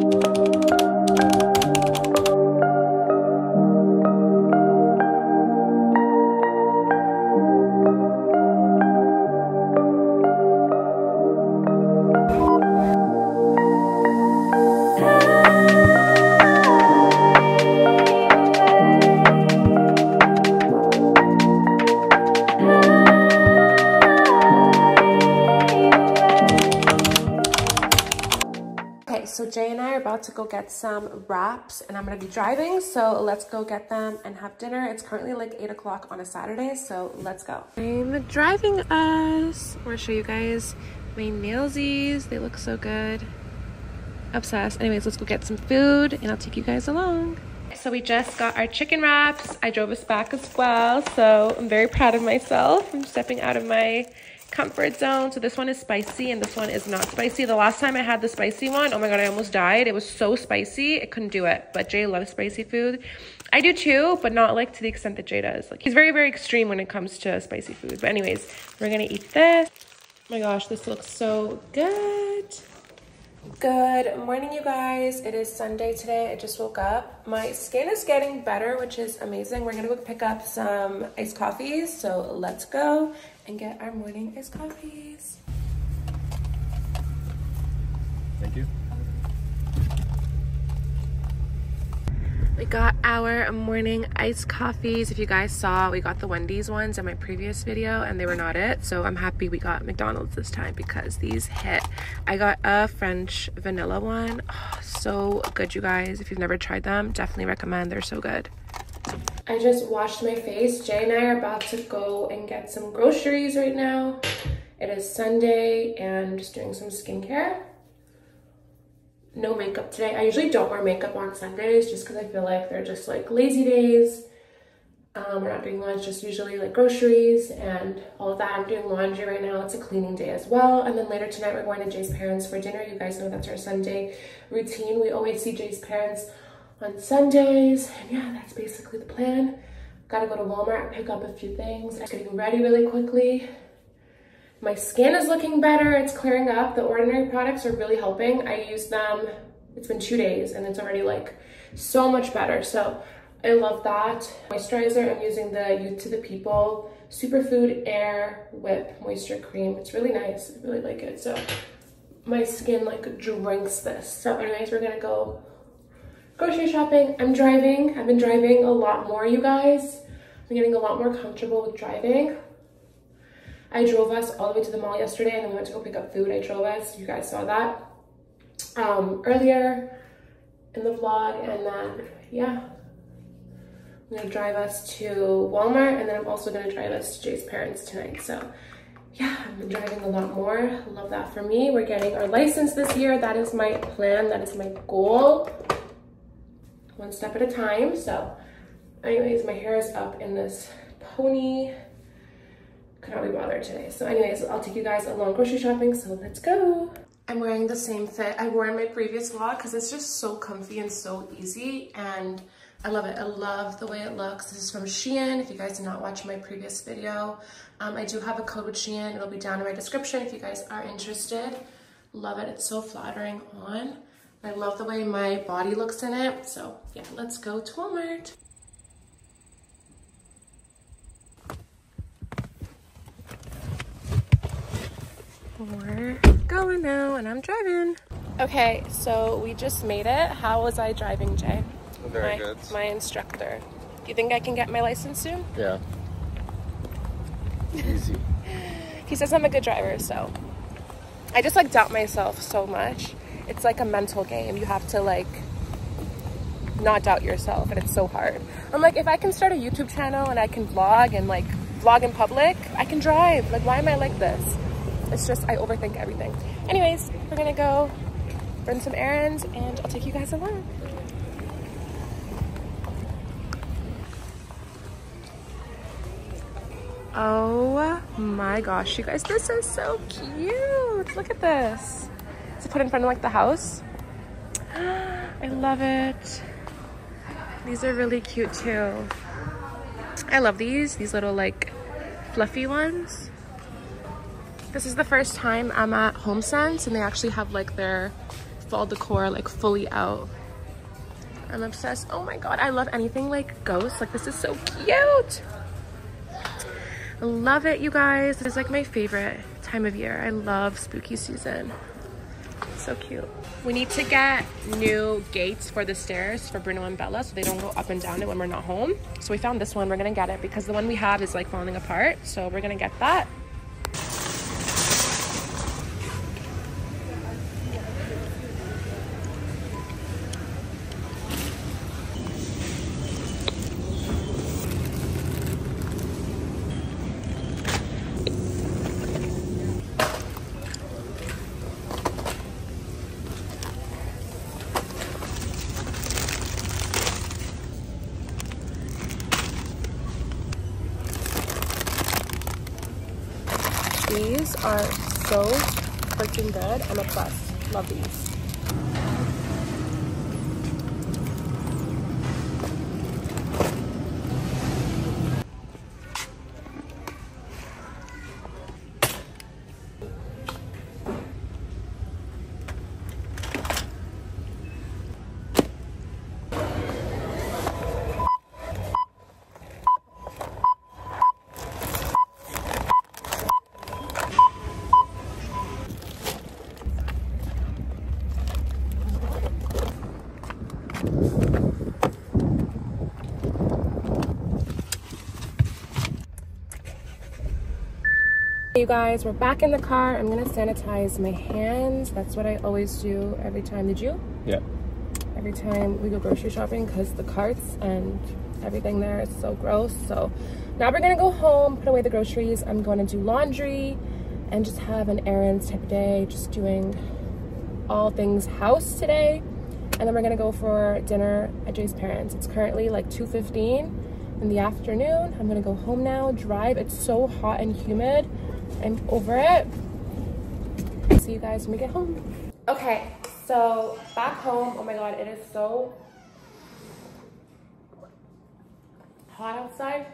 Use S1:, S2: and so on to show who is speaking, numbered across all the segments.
S1: so to go get some wraps and I'm gonna be driving. So let's go get them and have dinner. It's currently like eight o'clock on a Saturday. So let's go. I'm driving us. I'm gonna show you guys my nailsies. They look so good. Obsessed. Anyways, let's go get some food and I'll take you guys along. So we just got our chicken wraps. I drove us back as well. So I'm very proud of myself. I'm stepping out of my comfort zone. So this one is spicy and this one is not spicy. The last time I had the spicy one, oh my God, I almost died. It was so spicy, I couldn't do it. But Jay loves spicy food. I do too, but not like to the extent that Jay does. Like he's very, very extreme when it comes to spicy food. But anyways, we're gonna eat this. Oh my gosh, this looks so good. Good morning, you guys. It is Sunday today. I just woke up. My skin is getting better, which is amazing. We're gonna go pick up some iced coffees. So let's go and get our morning iced coffees.
S2: Thank you.
S1: We got our morning iced coffees. If you guys saw, we got the Wendy's ones in my previous video and they were not it. So I'm happy we got McDonald's this time because these hit. I got a French vanilla one. Oh, so good, you guys. If you've never tried them, definitely recommend. They're so good. I just washed my face. Jay and I are about to go and get some groceries right now. It is Sunday and I'm just doing some skincare. No makeup today. I usually don't wear makeup on Sundays just because I feel like they're just like lazy days. Um, we're not doing lunch, just usually like groceries and all of that. I'm doing laundry right now. It's a cleaning day as well. And then later tonight, we're going to Jay's parents for dinner. You guys know that's our Sunday routine. We always see Jay's parents on Sundays. And yeah, that's basically the plan. Gotta go to Walmart, pick up a few things. I'm getting ready really quickly. My skin is looking better. It's clearing up. The Ordinary products are really helping. I used them, it's been two days and it's already like so much better. So I love that. Moisturizer, I'm using the Youth to the People Superfood Air Whip Moisture Cream. It's really nice. I really like it. So my skin like drinks this. So anyways, we're gonna go grocery shopping. I'm driving. I've been driving a lot more, you guys. I'm getting a lot more comfortable with driving. I drove us all the way to the mall yesterday and then we went to go pick up food. I drove us. You guys saw that um, earlier in the vlog. And then, yeah, I'm gonna drive us to Walmart and then I'm also gonna drive us to Jay's parents tonight. So yeah, I've been driving a lot more. Love that for me. We're getting our license this year. That is my plan. That is my goal one step at a time. So anyways, my hair is up in this pony. Could not be bothered today. So anyways, I'll take you guys along grocery shopping. So let's go. I'm wearing the same fit I wore in my previous vlog because it's just so comfy and so easy. And I love it. I love the way it looks. This is from Shein. If you guys did not watch my previous video, um, I do have a code with Shein. It'll be down in my description if you guys are interested. Love it. It's so flattering on. I love the way my body looks in it. So yeah, let's go to Walmart. We're going now and I'm driving. Okay, so we just made it. How was I driving, Jay?
S2: Very
S1: my,
S2: good.
S1: My instructor. Do you think I can get my license soon?
S2: Yeah. Easy.
S1: he says I'm a good driver, so I just like doubt myself so much it's like a mental game. You have to like not doubt yourself and it's so hard. I'm like, if I can start a YouTube channel and I can vlog and like vlog in public, I can drive. Like, why am I like this? It's just, I overthink everything. Anyways, we're gonna go run some errands and I'll take you guys along. Oh my gosh, you guys, this is so cute. Look at this to put in front of like the house. I love it. These are really cute too. I love these, these little like fluffy ones. This is the first time I'm at HomeSense and they actually have like their fall decor like fully out. I'm obsessed. Oh my god, I love anything like ghosts. Like this is so cute. Love it, you guys. This is like my favorite time of year. I love spooky season. So cute. We need to get new gates for the stairs for Bruno and Bella so they don't go up and down it when we're not home. So we found this one. We're gonna get it because the one we have is like falling apart. So we're gonna get that. These are so freaking good. I'm obsessed. Love these. You guys, we're back in the car. I'm gonna sanitize my hands. That's what I always do every time. Did you?
S2: Yeah.
S1: Every time we go grocery shopping because the carts and everything there is so gross. So now we're gonna go home, put away the groceries. I'm going to do laundry and just have an errands type of day, just doing all things house today. And then we're gonna go for dinner at Jay's parents. It's currently like 2.15 in the afternoon. I'm gonna go home now, drive. It's so hot and humid. I'm over it. See you guys when we get home. Okay, so back home. Oh my god, it is so hot outside.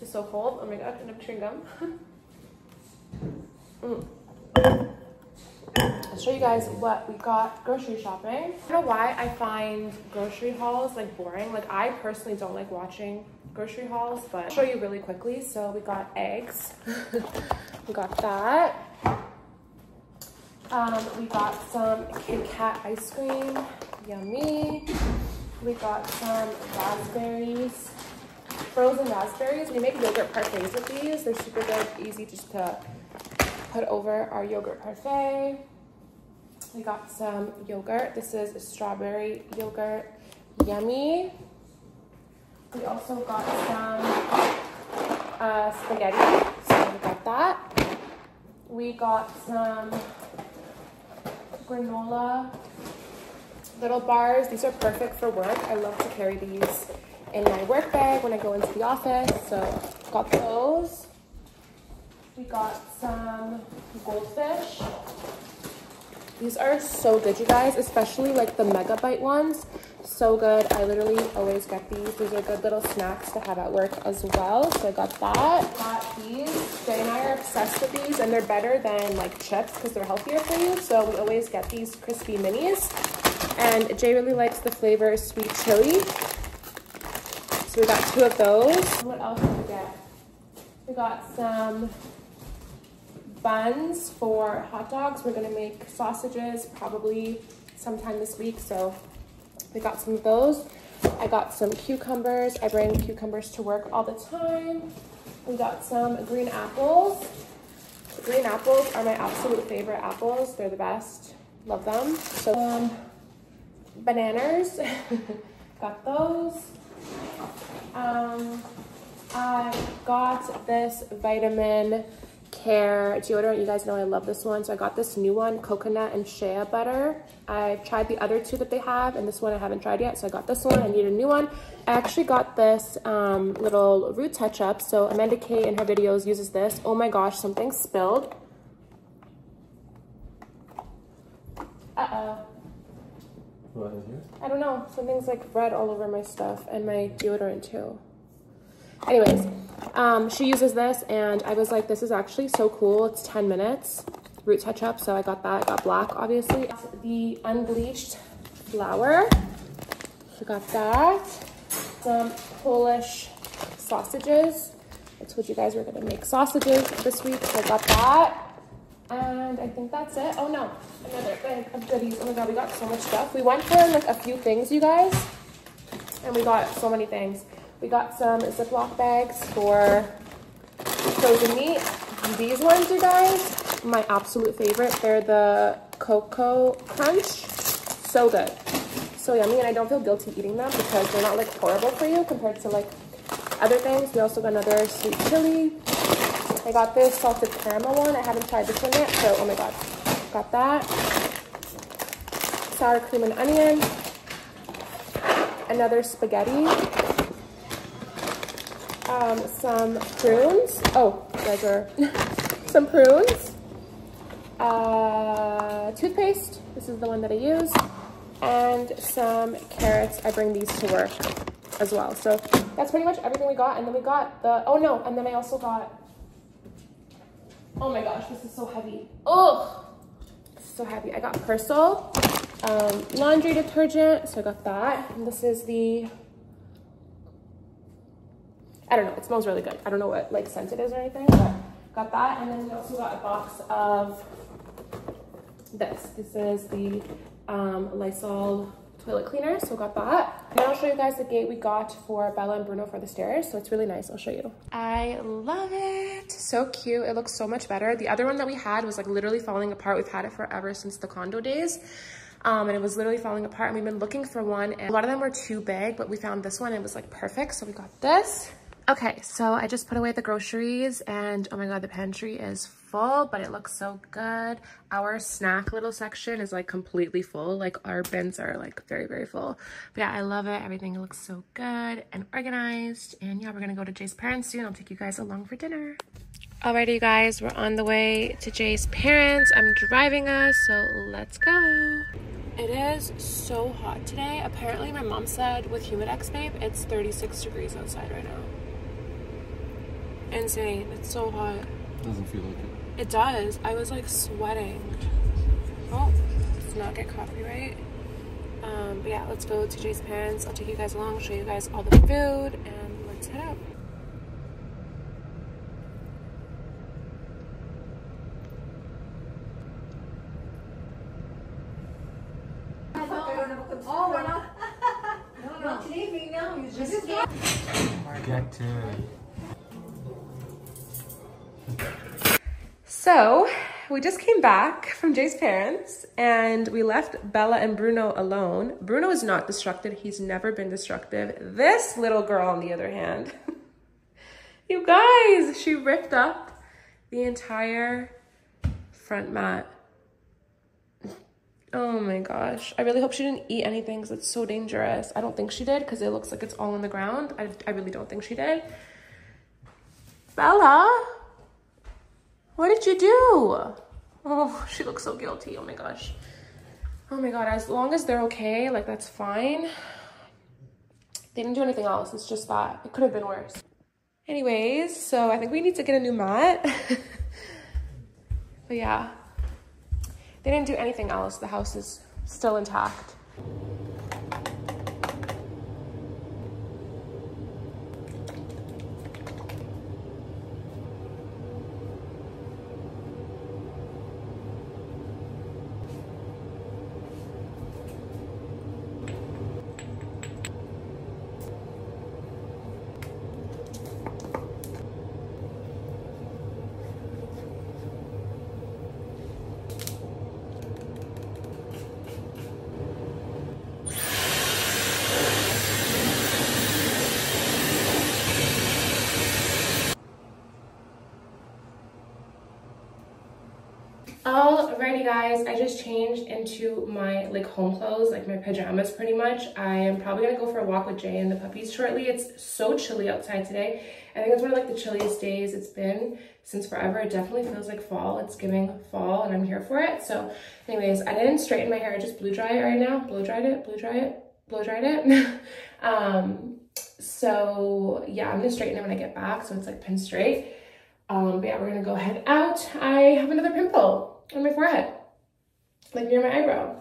S1: It's so cold. Oh my god, and I'm chewing gum. mm. I'll show you guys what we got grocery shopping. I don't know why I find grocery hauls like boring. Like I personally don't like watching grocery hauls, but I'll show you really quickly. So we got eggs. we got that. Um, we got some Kit Kat ice cream. Yummy. We got some raspberries. Frozen raspberries. We make yogurt parfaits with these. They're super good, easy just to put over our yogurt parfait. We got some yogurt. This is strawberry yogurt. Yummy. We also got some uh, spaghetti. So we got that. We got some granola little bars. These are perfect for work. I love to carry these in my work bag when I go into the office. So got those. We got some goldfish. These are so good, you guys, especially like the Megabyte ones. So good. I literally always get these. These are good little snacks to have at work as well. So I got that. Got these. Jay and I are obsessed with these, and they're better than like chips because they're healthier for you. So we always get these crispy minis. And Jay really likes the flavor sweet chili. So we got two of those. What else did we get? We got some buns for hot dogs. We're gonna make sausages probably sometime this week. So we got some of those. I got some cucumbers. I bring cucumbers to work all the time. We got some green apples. Green apples are my absolute favorite apples. They're the best. Love them. So um, bananas. got those. Um, I got this vitamin care deodorant. You guys know I love this one. So I got this new one, coconut and shea butter. I've tried the other two that they have, and this one I haven't tried yet. So I got this one. I need a new one. I actually got this um, little root touch-up. So Amanda K in her videos uses this. Oh my gosh, something spilled. Uh-oh.
S2: What is here?
S1: I don't know. Something's like red all over my stuff and my deodorant too. Anyways, um, she uses this and I was like, this is actually so cool. It's 10 minutes. root touch up. So I got that. I got black, obviously. The unbleached flour. So got that. Some Polish sausages. I told you guys we are gonna make sausages this week. So I got that. And I think that's it. Oh no, another bag of goodies. Oh my god, we got so much stuff. We went for like a few things, you guys. And we got so many things. We got some Ziploc bags for frozen meat. These ones, you guys, my absolute favorite. They're the Cocoa Crunch. So good. So yummy, and I don't feel guilty eating them because they're not like horrible for you compared to like other things. We also got another sweet chili. I got this salted caramel one. I haven't tried this one yet, so oh my god. Got that. Sour cream and onion. Another spaghetti um, some prunes. Oh, those are some prunes. Uh, toothpaste. This is the one that I use. And some carrots. I bring these to work as well. So that's pretty much everything we got. And then we got the, oh no, and then I also got, oh my gosh, this is so heavy. Oh, so heavy. I got Persil um, laundry detergent. So I got that. And this is the I don't know, it smells really good. I don't know what like scent it is or anything, but got that. And then we also got a box of this. This is the um, Lysol toilet cleaner, so got that. And I'll show you guys the gate we got for Bella and Bruno for the stairs, so it's really nice. I'll show you. I love it. So cute. It looks so much better. The other one that we had was like literally falling apart. We've had it forever since the condo days. Um, and it was literally falling apart and we've been looking for one and a lot of them were too big but we found this one it was like perfect so we got this Okay, so I just put away the groceries and oh my god, the pantry is full, but it looks so good. Our snack little section is like completely full. Like our bins are like very, very full. But yeah, I love it. Everything looks so good and organized. And yeah, we're gonna go to Jay's parents soon. I'll take you guys along for dinner. Alrighty, you guys, we're on the way to Jay's parents. I'm driving us, so let's go. It is so hot today. Apparently, my mom said with Humidex, babe, it's 36 degrees outside right now insane. It's so hot.
S2: It Doesn't feel like it.
S1: It does. I was like sweating. Oh, let's not get copyright. Um, but yeah, let's go to Jay's parents. I'll take you guys along, show you guys all the food, and let's head out.
S3: Oh, we're not. no, no. Not leaving now. You just get.
S2: Get to
S1: So we just came back from Jay's parents and we left Bella and Bruno alone. Bruno is not destructive. He's never been destructive. This little girl, on the other hand, you guys, she ripped up the entire front mat. Oh my gosh. I really hope she didn't eat anything because it's so dangerous. I don't think she did because it looks like it's all on the ground. I, I really don't think she did. Bella? What did you do? Oh, she looks so guilty. Oh my gosh. Oh my God, as long as they're okay, like that's fine. They didn't do anything else. It's just that it could have been worse. Anyways, so I think we need to get a new mat. but yeah, they didn't do anything else. The house is still intact. Alrighty guys, I just changed into my like home clothes, like my pajamas pretty much. I am probably gonna go for a walk with Jay and the puppies shortly. It's so chilly outside today. I think it's one of like the chilliest days it's been since forever. It definitely feels like fall. It's giving fall and I'm here for it. So anyways, I didn't straighten my hair. I just blow dry it right now. Blow dried it, blow dry it, blow dried it. um, so yeah, I'm gonna straighten it when I get back so it's like pin straight. Um, but yeah, we're gonna go head out. I have another pimple on my forehead, like near my eyebrow.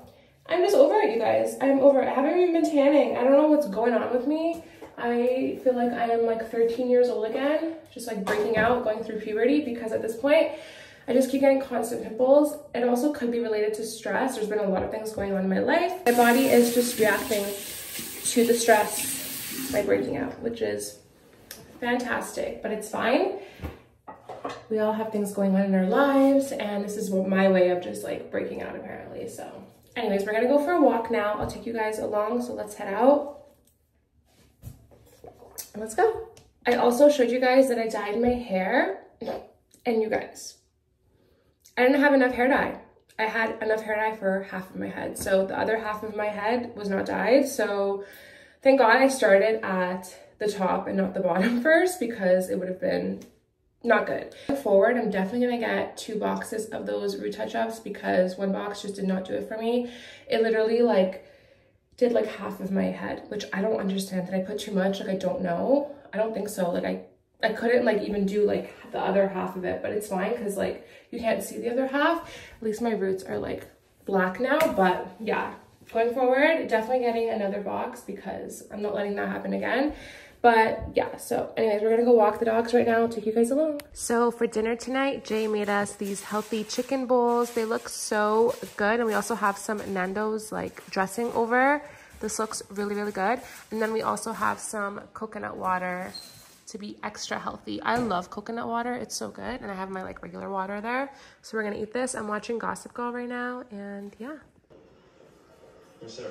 S1: I'm just over it, you guys. I'm over it. I haven't even been tanning. I don't know what's going on with me. I feel like I am like 13 years old again, just like breaking out, going through puberty because at this point, I just keep getting constant pimples. It also could be related to stress. There's been a lot of things going on in my life. My body is just reacting to the stress by breaking out, which is fantastic, but it's fine. We all have things going on in our lives, and this is my way of just like breaking out apparently. So anyways, we're gonna go for a walk now. I'll take you guys along, so let's head out. Let's go. I also showed you guys that I dyed my hair, and you guys, I didn't have enough hair dye. I had enough hair dye for half of my head. So the other half of my head was not dyed. So thank God I started at the top and not the bottom first because it would have been not good. Forward, I'm definitely gonna get two boxes of those retouch-ups because one box just did not do it for me. It literally like did like half of my head, which I don't understand. Did I put too much? Like I don't know. I don't think so. Like I I couldn't like even do like the other half of it, but it's fine because like you can't see the other half. At least my roots are like black now, but yeah, going forward, definitely getting another box because I'm not letting that happen again. But yeah, so anyways, we're gonna go walk the dogs right now. I'll take you guys along. So for dinner tonight, Jay made us these healthy chicken bowls. They look so good. And we also have some Nando's like dressing over. This looks really, really good. And then we also have some coconut water to be extra healthy. I love coconut water. It's so good. And I have my like regular water there. So we're gonna eat this. I'm watching Gossip Girl right now and yeah.
S2: Where's Sarah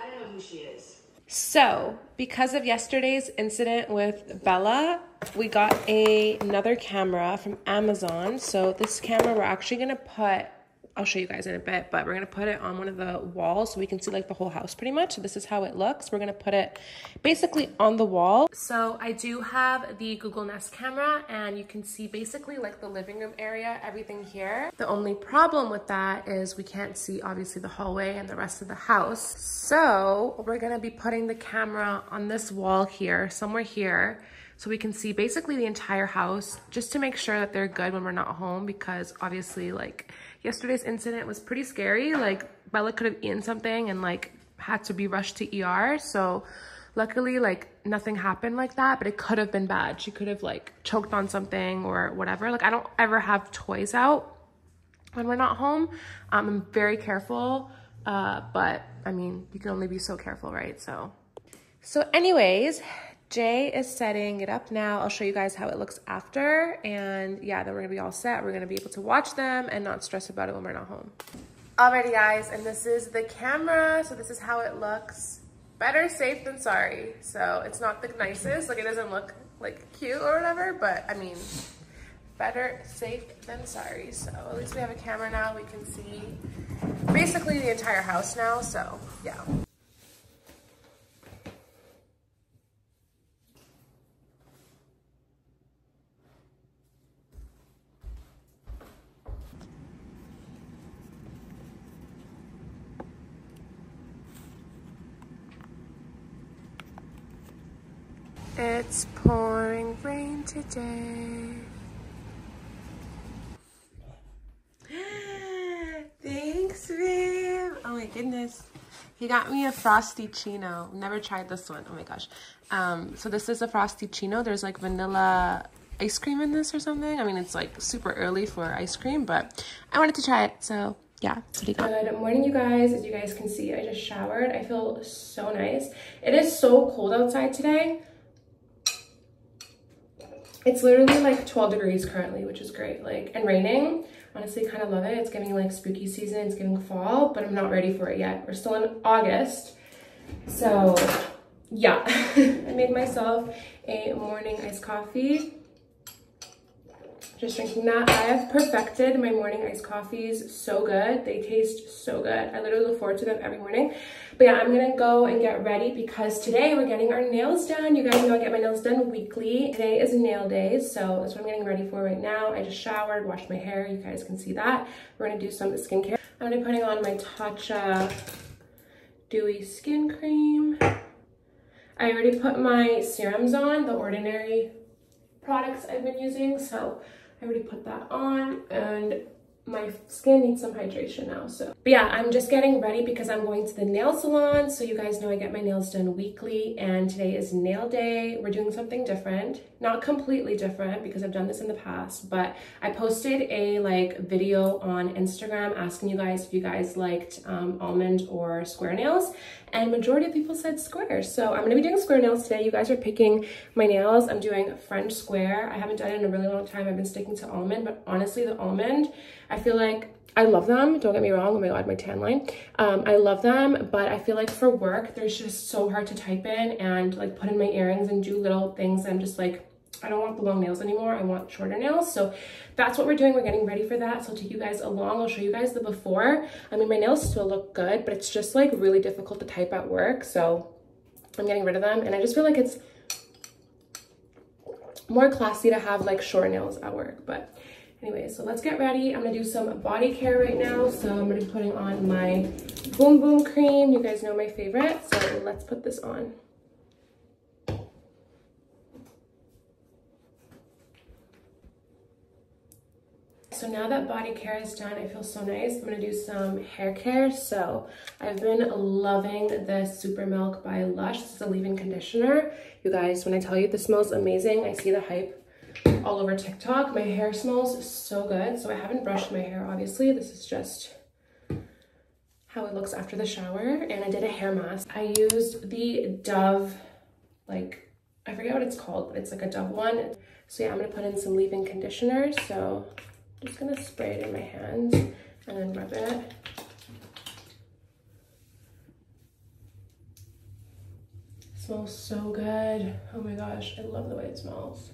S3: I don't know who she is.
S1: So, because of yesterday's incident with Bella, we got a, another camera from Amazon. So, this camera we're actually going to put I'll show you guys in a bit, but we're gonna put it on one of the walls so we can see like the whole house pretty much. So this is how it looks. We're gonna put it basically on the wall. So I do have the Google Nest camera and you can see basically like the living room area, everything here. The only problem with that is we can't see obviously the hallway and the rest of the house. So we're gonna be putting the camera on this wall here, somewhere here, so we can see basically the entire house just to make sure that they're good when we're not home because obviously like yesterday's incident was pretty scary. Like Bella could have eaten something and like had to be rushed to ER. So luckily like nothing happened like that, but it could have been bad. She could have like choked on something or whatever. Like I don't ever have toys out when we're not home. Um, I'm very careful, uh, but I mean, you can only be so careful, right? So, so anyways, Jay is setting it up now. I'll show you guys how it looks after. And yeah, then we're gonna be all set. We're gonna be able to watch them and not stress about it when we're not home. Alrighty guys, and this is the camera. So this is how it looks. Better safe than sorry. So it's not the nicest, like it doesn't look like cute or whatever, but I mean, better safe than sorry. So at least we have a camera now. We can see basically the entire house now, so yeah. It's pouring rain today. Thanks, babe. Oh my goodness. He got me a Frosty Chino. Never tried this one. Oh my gosh. Um, so this is a Frosty Chino. There's like vanilla ice cream in this or something. I mean, it's like super early for ice cream, but I wanted to try it. So yeah, Good morning, you guys. As you guys can see, I just showered. I feel so nice. It is so cold outside today. It's literally like 12 degrees currently, which is great. Like, and raining. Honestly, kind of love it. It's getting like spooky season. It's getting fall, but I'm not ready for it yet. We're still in August. So yeah, I made myself a morning iced coffee just drinking that. I have perfected my morning iced coffees so good. They taste so good. I literally look forward to them every morning. But yeah, I'm gonna go and get ready because today we're getting our nails done. You guys know I get my nails done weekly. Today is nail day, so that's what I'm getting ready for right now. I just showered, washed my hair. You guys can see that. We're gonna do some skincare. I'm gonna be putting on my Tatcha Dewy Skin Cream. I already put my serums on, the Ordinary products I've been using, so I already put that on and my skin needs some hydration now. So, but yeah, I'm just getting ready because I'm going to the nail salon. So you guys know I get my nails done weekly and today is nail day. We're doing something different, not completely different because I've done this in the past, but I posted a like video on Instagram asking you guys if you guys liked um, almond or square nails and majority of people said square. So I'm gonna be doing square nails today. You guys are picking my nails. I'm doing French square. I haven't done it in a really long time. I've been sticking to almond, but honestly the almond, I feel like I love them. Don't get me wrong. Oh my God, my tan line. Um, I love them, but I feel like for work, they're just so hard to type in and like put in my earrings and do little things. I'm just like, I don't want the long nails anymore. I want shorter nails. So that's what we're doing. We're getting ready for that. So I'll take you guys along. I'll show you guys the before. I mean, my nails still look good, but it's just like really difficult to type at work. So I'm getting rid of them. And I just feel like it's more classy to have like short nails at work. But Anyway, so let's get ready. I'm gonna do some body care right now. So I'm gonna be putting on my Bum Bum cream. You guys know my favorite. So let's put this on. So now that body care is done, I feel so nice. I'm gonna do some hair care. So I've been loving the Super Milk by Lush. This is a leave-in conditioner. You guys, when I tell you this smells amazing, I see the hype all over TikTok. My hair smells so good. So I haven't brushed my hair, obviously. This is just how it looks after the shower. And I did a hair mask. I used the Dove, like, I forget what it's called, but it's like a Dove one. So yeah, I'm gonna put in some leave-in conditioner. So I'm just gonna spray it in my hands and then rub it. smells so good. Oh my gosh, I love the way it smells.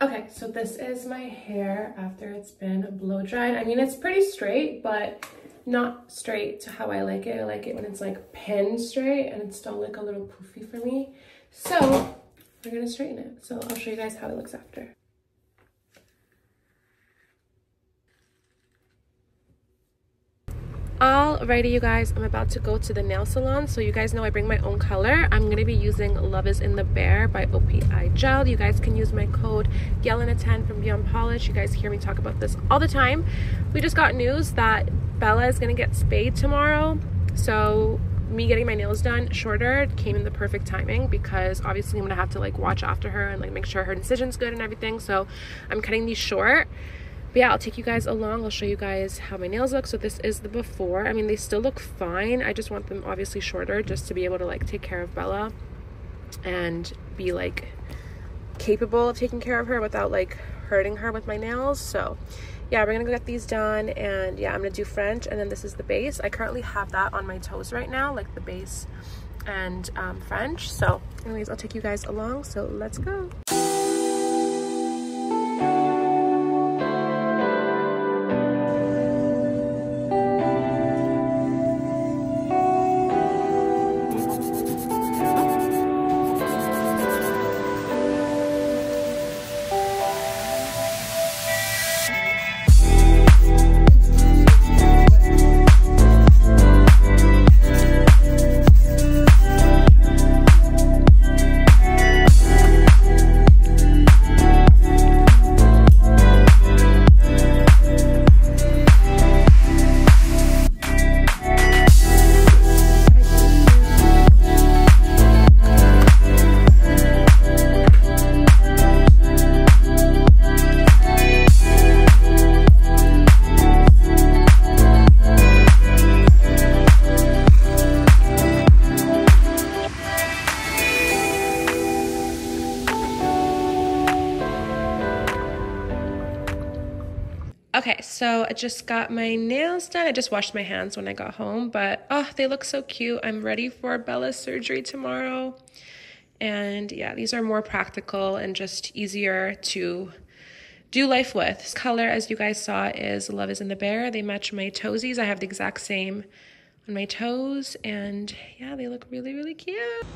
S1: Okay, so this is my hair after it's been blow dried. I mean, it's pretty straight, but not straight to how I like it. I like it when it's like pin straight and it's still like a little poofy for me. So we're gonna straighten it. So I'll show you guys how it looks after. Alrighty, you guys, I'm about to go to the nail salon. So you guys know I bring my own color. I'm to be using Love is in the Bare by OPI Gel. You guys can use my code JELENA10 from Beyond Polish. You guys hear me talk about this all the time. We just got news that Bella is to get spayed tomorrow. So me getting my nails done shorter came in the perfect timing because obviously I'm to have to like watch after her and like make sure her incision's good and everything. So I'm cutting these short but yeah i'll take you guys along. I'll show you guys how my nails look. So this is the before. I mean they still look fine. I just want them obviously shorter just to be able to like take care of bella and be like capable of taking care of her without like hurting her with my nails. So yeah we're gonna go get these done and yeah i'm gonna do french and then this is the base. I currently have that on my toes right now like the base and um, french. So anyways i'll take you guys along. So let's go I just got my nails done. I just washed my hands when I got home, but oh, they look so cute. I'm ready for Bella's surgery tomorrow. And yeah, these are more practical and just easier to do life with. This color, as you guys saw, is Love is in the Bare. They match my toesies. I have the exact same on my toes. And yeah, they look really, really cute.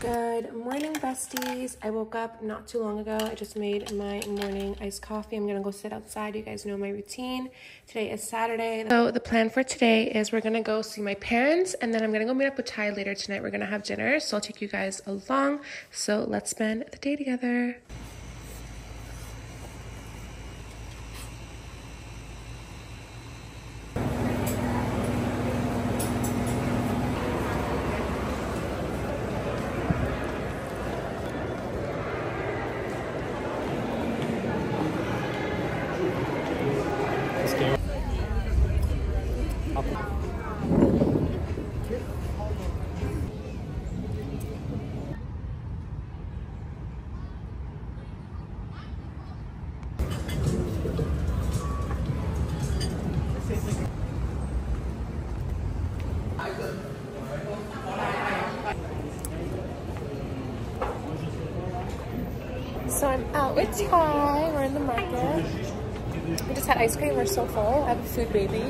S1: Good morning, besties. I woke up not too long ago. I just made my morning iced coffee. I'm gonna go sit outside. You guys know my routine. Today is Saturday. So the plan for today is we're gonna go see my parents and then I'm gonna go meet up with Ty later tonight. We're gonna have dinner. So I'll take you guys along. So let's spend the day together. So I'm out with Ty. We're in the market. We just had ice cream. We're so full. I have a food baby.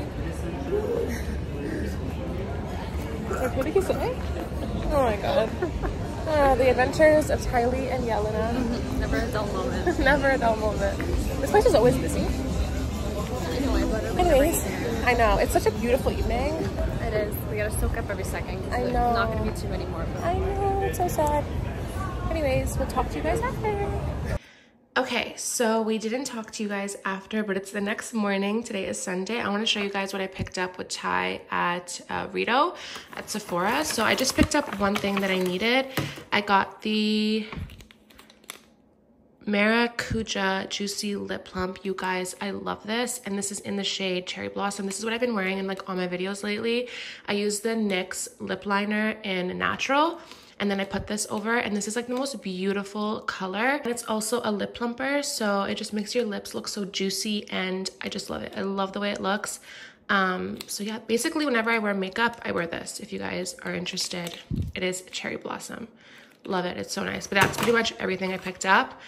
S1: what did he say? Oh my god. Uh, the adventures of Tylee and Yelena.
S3: Never a dull moment.
S1: Never a dull moment. This place is always busy. Anyways, I know. It's such a beautiful evening.
S3: It is. We gotta soak up every second.
S1: I know.
S3: Not gonna be too many more.
S1: I know, it's so sad. Anyways, we'll talk to you guys after. Okay, so we didn't talk to you guys after, but it's the next morning. Today is Sunday. I want to show you guys what I picked up with Ty at uh, Rito at Sephora. So I just picked up one thing that I needed. I got the Maracuja Juicy Lip Plump. You guys, I love this. And this is in the shade Cherry Blossom. This is what I've been wearing in like all my videos lately. I use the NYX lip liner in Natural. And then I put this over and this is like the most beautiful color. And it's also a lip plumper. So it just makes your lips look so juicy and I just love it. I love the way it looks. Um, so yeah, basically whenever I wear makeup, I wear this. If you guys are interested, it is Cherry Blossom. Love it, it's so nice. But that's pretty much everything I picked up.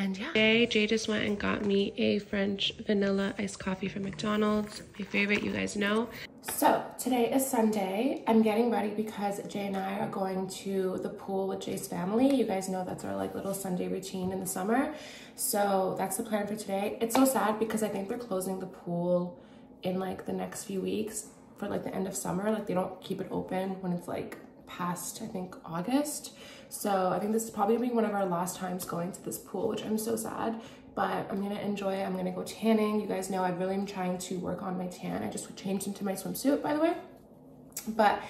S1: And yeah, today Jay just went and got me a French vanilla iced coffee from McDonald's. My favorite, you guys know. So today is Sunday. I'm getting ready because Jay and I are going to the pool with Jay's family. You guys know that's our like little Sunday routine in the summer. So that's the plan for today. It's so sad because I think they're closing the pool in like the next few weeks for like the end of summer. Like they don't keep it open when it's like past, I think, August. So I think this is probably gonna be one of our last times going to this pool, which I'm so sad, but I'm gonna enjoy it. I'm gonna go tanning. You guys know I really am trying to work on my tan. I just changed into my swimsuit, by the way. But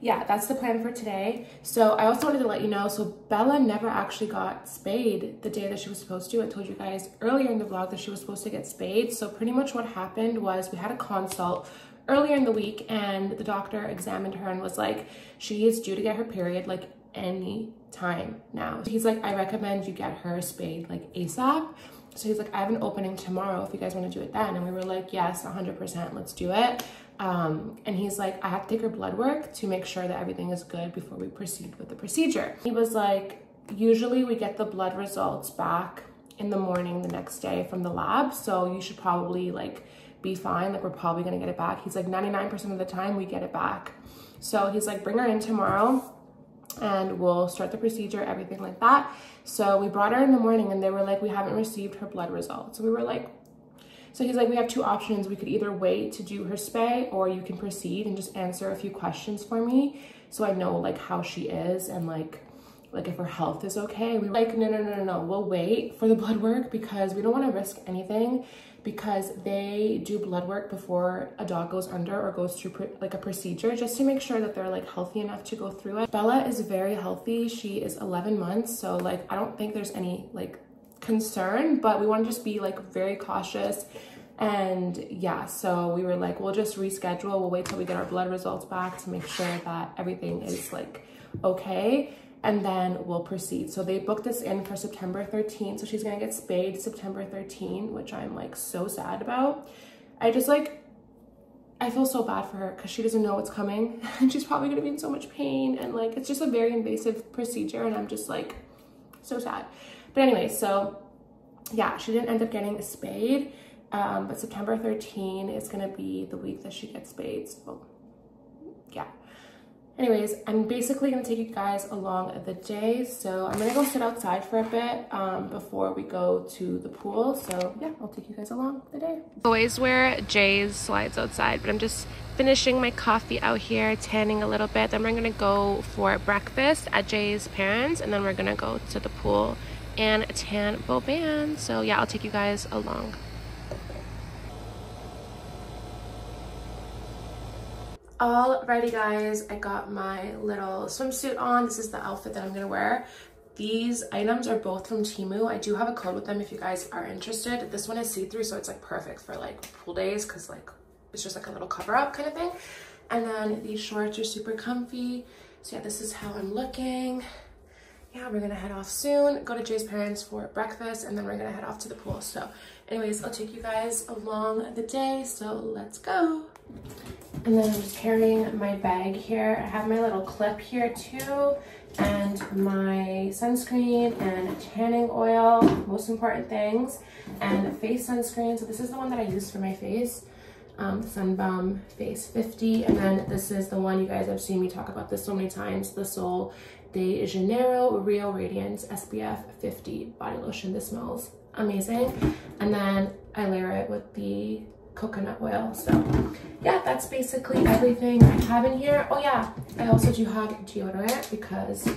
S1: yeah, that's the plan for today. So I also wanted to let you know, so Bella never actually got spayed the day that she was supposed to. I told you guys earlier in the vlog that she was supposed to get spayed. So pretty much what happened was we had a consult earlier in the week and the doctor examined her and was like, she is due to get her period like any time now. He's like, I recommend you get her spayed like ASAP. So he's like, I have an opening tomorrow if you guys want to do it then. And we were like, yes, 100%, let's do it. Um, and he's like, I have to take her blood work to make sure that everything is good before we proceed with the procedure. He was like, usually we get the blood results back in the morning the next day from the lab. So you should probably like be fine. Like we're probably gonna get it back. He's like 99% of the time we get it back. So he's like, bring her in tomorrow and we'll start the procedure, everything like that. So we brought her in the morning and they were like, we haven't received her blood results. So we were like, so he's like, we have two options. We could either wait to do her spay or you can proceed and just answer a few questions for me. So I know like how she is and like, like if her health is okay. We were like, no, no, no, no, no. We'll wait for the blood work because we don't want to risk anything because they do blood work before a dog goes under or goes through like a procedure just to make sure that they're like healthy enough to go through it. Bella is very healthy. She is 11 months. So like, I don't think there's any like concern, but we want to just be like very cautious. And yeah, so we were like, we'll just reschedule. We'll wait till we get our blood results back to make sure that everything is like okay. And then we'll proceed. So they booked us in for September 13th. So she's gonna get spayed September 13th, which I'm like so sad about. I just like, I I feel so bad for her because she doesn't know what's coming and she's probably gonna be in so much pain and like it's just a very invasive procedure and I'm just like so sad. But anyway, so yeah, she didn't end up getting spayed. Um, but September 13 is gonna be the week that she gets spayed. So yeah. Anyways, I'm basically gonna take you guys along the day. So I'm gonna go sit outside for a bit um, before we go to the pool. So yeah, I'll take you guys along the day. Always wear Jay's slides outside, but I'm just finishing my coffee out here, tanning a little bit. Then we're gonna go for breakfast at Jay's parents, and then we're gonna go to the pool and tan Boban. So yeah, I'll take you guys along. Alrighty guys, I got my little swimsuit on. This is the outfit that I'm gonna wear. These items are both from Temu. I do have a code with them if you guys are interested. This one is see-through, so it's like perfect for like pool days because like it's just like a little cover up kind of thing. And then these shorts are super comfy. So yeah, this is how I'm looking. Yeah, we're gonna head off soon, go to Jay's parents for breakfast, and then we're gonna head off to the pool. So anyways, I'll take you guys along the day, so let's go. And then I'm just carrying my bag here. I have my little clip here too and my sunscreen and tanning oil, most important things, and face sunscreen. So this is the one that I use for my face, um, Sun Face 50. And then this is the one you guys have seen me talk about this so many times, the Sol de Janeiro Real Radiance SPF 50 body lotion. This smells amazing. And then I layer it with the coconut oil. So yeah, that's basically everything I have in here. Oh yeah, I also do have deodorant because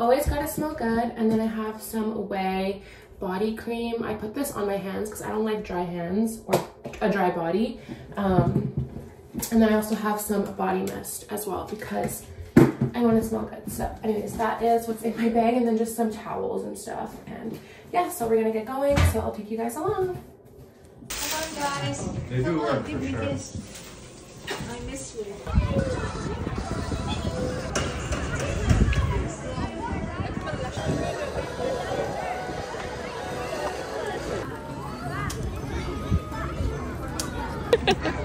S1: always gotta smell good. And then I have some Away body cream. I put this on my hands because I don't like dry hands or a dry body. Um, and then I also have some body mist as well because I want to smell good. So anyways, that is what's in my bag and then just some towels and stuff. And yeah, so we're gonna get going. So I'll take you guys along
S3: guys.
S2: They do work
S3: give
S2: for
S3: me
S2: sure.
S3: I miss you.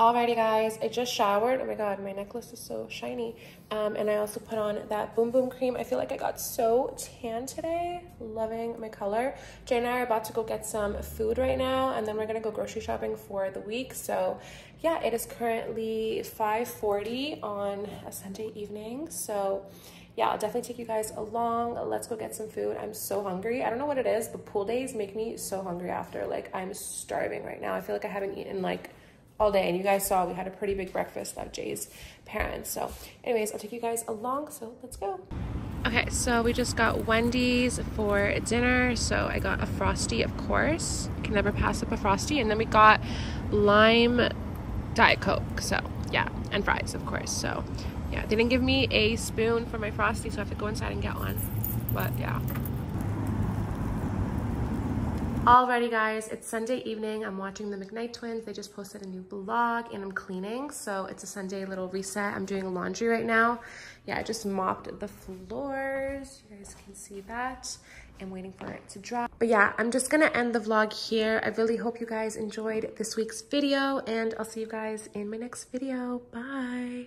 S1: Alrighty guys, I just showered. Oh my god, my necklace is so shiny. Um, and I also put on that Bum Bum cream. I feel like I got so tan today. Loving my color. Jay and I are about to go get some food right now and then we're gonna go grocery shopping for the week. So yeah, it is currently 5.40 on a Sunday evening. So yeah, I'll definitely take you guys along. Let's go get some food. I'm so hungry. I don't know what it is, but pool days make me so hungry after. Like I'm starving right now. I feel like I haven't eaten like all day and you guys saw we had a pretty big breakfast at Jay's parents. So anyways I'll take you guys along so let's go. Okay so we just got Wendy's for dinner. So I got a frosty of course. Can never pass up a frosty. And then we got lime diet coke so yeah and fries of course. So yeah they didn't give me a spoon for my frosty so I have to go inside and get one. But yeah Alrighty guys, it's Sunday evening. I'm watching the McKnight twins. They just posted a new vlog and I'm cleaning. So it's a Sunday little reset. I'm doing laundry right now. Yeah, I just mopped the floors. You guys can see that. I'm waiting for it to dry. But yeah, I'm just gonna end the vlog here. I really hope you guys enjoyed this week's video and I'll see you guys in my next video. Bye.